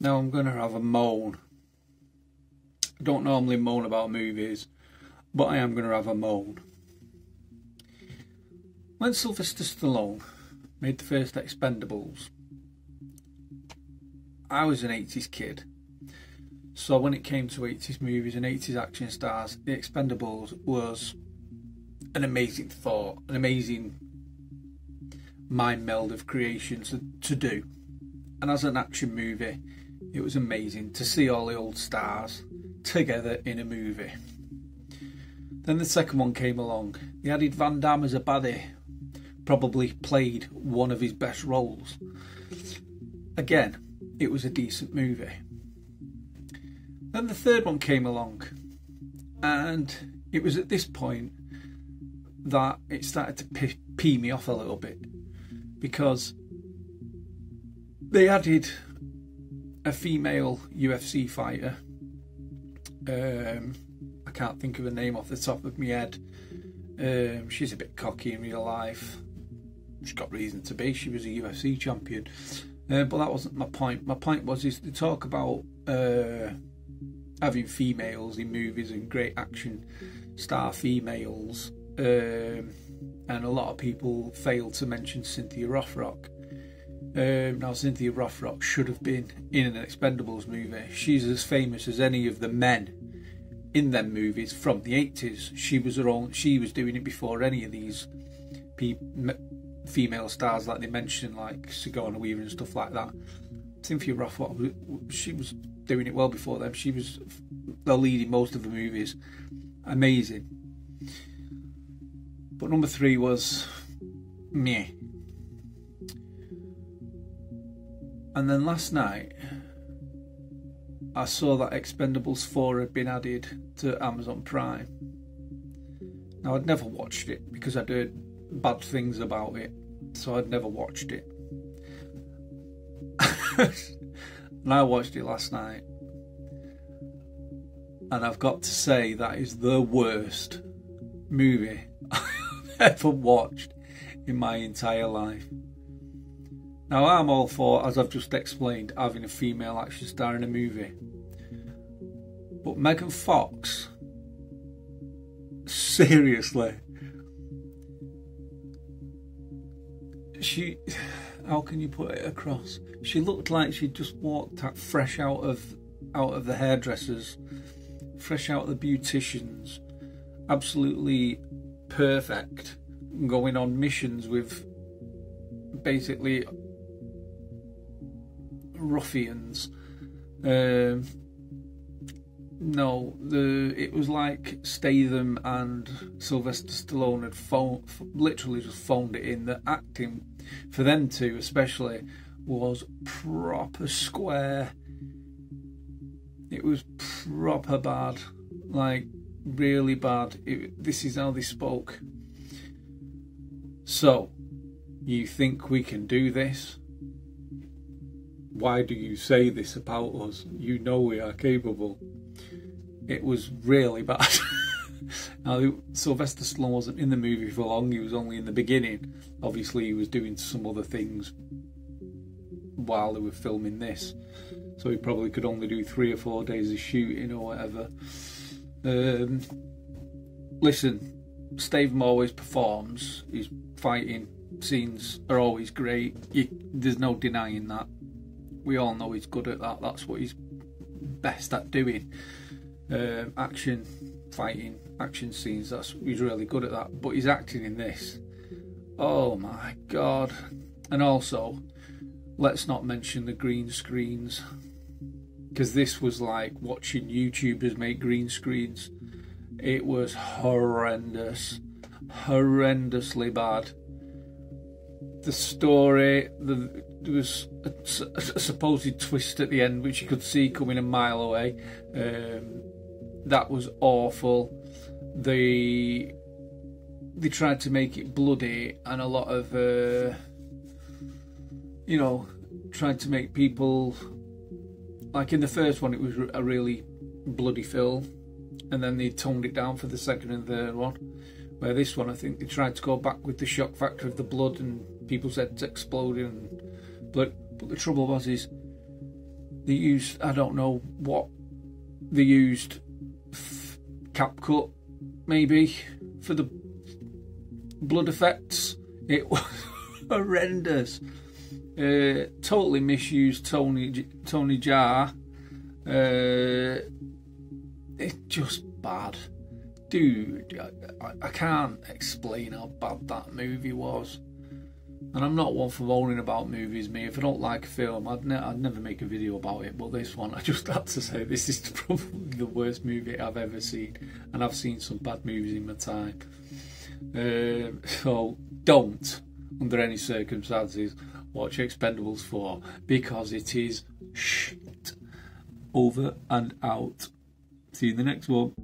Now I'm going to have a moan. I don't normally moan about movies, but I am going to have a moan. When Sylvester Stallone made the first Expendables, I was an 80s kid. So when it came to 80s movies and 80s action stars, The Expendables was an amazing thought, an amazing mind meld of creation to, to do. And as an action movie, it was amazing to see all the old stars together in a movie. Then the second one came along. They added Van Damme as a baddie, probably played one of his best roles. Again, it was a decent movie. Then the third one came along, and it was at this point that it started to pee, pee me off a little bit because they added a female UFC fighter. Um, I can't think of her name off the top of my head. Um, she's a bit cocky in real life. She's got reason to be. She was a UFC champion. Uh, but that wasn't my point. My point was is to talk about uh, having females in movies and great action star females. Um, and a lot of people fail to mention Cynthia Rothrock. Um, now, Cynthia Rothrock should have been in an Expendables movie. She's as famous as any of the men in them movies from the 80s. She was her own. She was doing it before any of these female stars, like they mentioned, like Sigourney Weaver and stuff like that. Cynthia Rothrock, she was doing it well before them. She was the lead in most of the movies. Amazing. But number three was me. And then last night, I saw that Expendables 4 had been added to Amazon Prime. Now, I'd never watched it because I'd heard bad things about it, so I'd never watched it. and I watched it last night. And I've got to say, that is the worst movie I've ever watched in my entire life. Now, I'm all for, as I've just explained, having a female action star in a movie. But Megan Fox, seriously, she, how can you put it across? She looked like she'd just walked out, fresh out of out of the hairdressers, fresh out of the beauticians, absolutely perfect, going on missions with basically ruffians. Um, no, the it was like Statham and Sylvester Stallone had phone, literally just phoned it in. The acting for them two, especially, was proper square. It was proper bad, like really bad. It, this is how they spoke. So, you think we can do this? Why do you say this about us? You know we are capable. It was really bad. now, Sylvester Stallone wasn't in the movie for long, he was only in the beginning. Obviously, he was doing some other things while they were filming this. So he probably could only do three or four days of shooting or whatever. Um, listen, Stave always performs. His fighting scenes are always great. You, there's no denying that. We all know he's good at that. That's what he's best at doing. Um, action, fighting, action scenes. That's he's really good at that. But he's acting in this. Oh my god! And also, let's not mention the green screens because this was like watching YouTubers make green screens. It was horrendous, horrendously bad. The story, the, there was a, a, supposed twist at the end which you could see coming a mile away. Um, that was awful. They they tried to make it bloody and a lot of uh, you know tried to make people like in the first one, it was a really bloody film, and then they toned it down for the second and third one. Where this one, I think they tried to go back with the shock factor of the blood and people's heads exploding. Blood. But the trouble was, is they used I don't know what they used f- CapCut, maybe for the blood effects. It was horrendous. Uh, totally misused Tony Tony Jaa. Uh, it's just bad, dude. I, I can't explain how bad that movie was. And I'm not one for moaning about movies. Me, if I don't like a film, I'd, ne- I'd never make a video about it. But this one, I just had to say this is probably the worst movie I've ever seen, and I've seen some bad movies in my time. Uh, so don't, under any circumstances, watch Expendables 4 because it is shit. Over and out. See you in the next one.